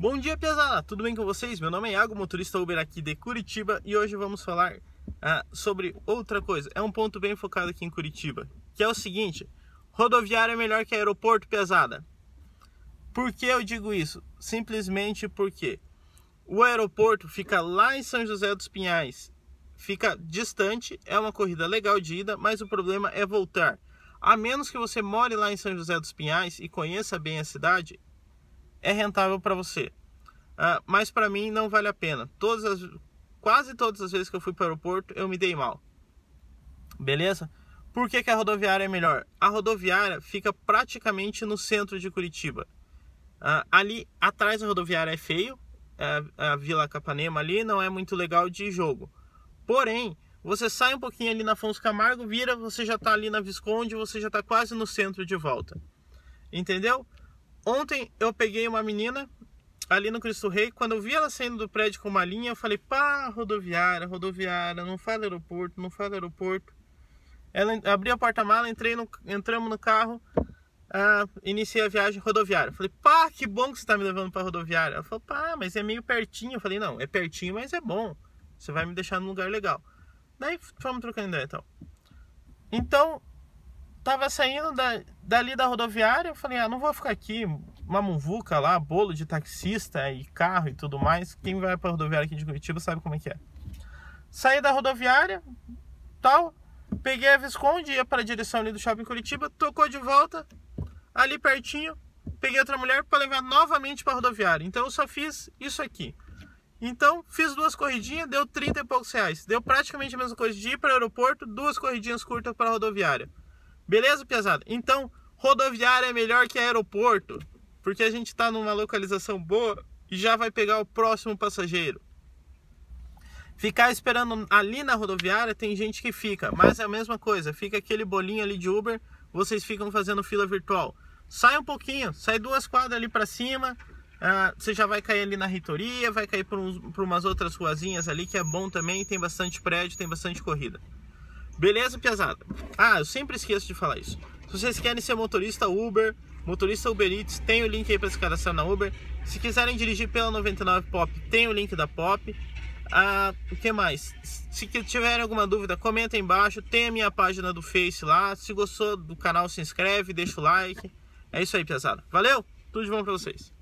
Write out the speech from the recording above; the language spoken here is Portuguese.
Bom dia, pesada! Tudo bem com vocês? Meu nome é Iago, motorista Uber aqui de Curitiba e hoje vamos falar ah, sobre outra coisa. É um ponto bem focado aqui em Curitiba, que é o seguinte: rodoviária é melhor que aeroporto, pesada. Por que eu digo isso? Simplesmente porque o aeroporto fica lá em São José dos Pinhais, fica distante, é uma corrida legal de ida, mas o problema é voltar. A menos que você more lá em São José dos Pinhais e conheça bem a cidade, é rentável para você. Uh, mas para mim não vale a pena. Todas as, quase todas as vezes que eu fui para o aeroporto, eu me dei mal. Beleza? Por que, que a rodoviária é melhor? A rodoviária fica praticamente no centro de Curitiba. Uh, ali atrás da rodoviária é feio, a, a Vila Capanema ali não é muito legal de jogo. Porém, você sai um pouquinho ali na Afonso Camargo, vira, você já está ali na Visconde, você já está quase no centro de volta. Entendeu? Ontem eu peguei uma menina ali no Cristo Rei, quando eu vi ela saindo do prédio com uma linha, eu falei, pá, rodoviária, rodoviária, não fala aeroporto, não fala aeroporto. Ela abriu a porta-mala, entrei entramos no carro, uh, iniciei a viagem rodoviária. Falei, pá, que bom que você está me levando para rodoviária. Ela falou, pá, mas é meio pertinho. Eu falei, não, é pertinho, mas é bom. Você vai me deixar num lugar legal. Daí fomos trocando ideia então. Então, tava saindo da, dali da rodoviária, eu falei, ah, não vou ficar aqui, uma muvuca lá, bolo de taxista e carro e tudo mais. Quem vai pra rodoviária aqui de Curitiba sabe como é que é. Saí da rodoviária, tal, peguei a Visconde, ia para a direção ali do shopping Curitiba, tocou de volta, ali pertinho, peguei outra mulher para levar novamente para rodoviária. Então eu só fiz isso aqui. Então, fiz duas corridinhas, deu 30 e poucos reais. Deu praticamente a mesma coisa de ir para o aeroporto, duas corridinhas curtas para a rodoviária. Beleza, pesada? Então, rodoviária é melhor que aeroporto, porque a gente está numa localização boa e já vai pegar o próximo passageiro. Ficar esperando ali na rodoviária, tem gente que fica, mas é a mesma coisa, fica aquele bolinho ali de Uber, vocês ficam fazendo fila virtual. Sai um pouquinho, sai duas quadras ali para cima, ah, você já vai cair ali na reitoria, vai cair por, uns, por umas outras ruazinhas ali, que é bom também, tem bastante prédio, tem bastante corrida. Beleza, piazada? Ah, eu sempre esqueço de falar isso. Se vocês querem ser motorista Uber, motorista Uber Eats, tem o link aí para se cadastrar na Uber. Se quiserem dirigir pela 99 Pop, tem o link da Pop. Ah, o que mais? Se tiverem alguma dúvida, comenta aí embaixo. Tem a minha página do Face lá. Se gostou do canal, se inscreve, deixa o like. É isso aí, piazada. Valeu! Tudo de bom pra vocês.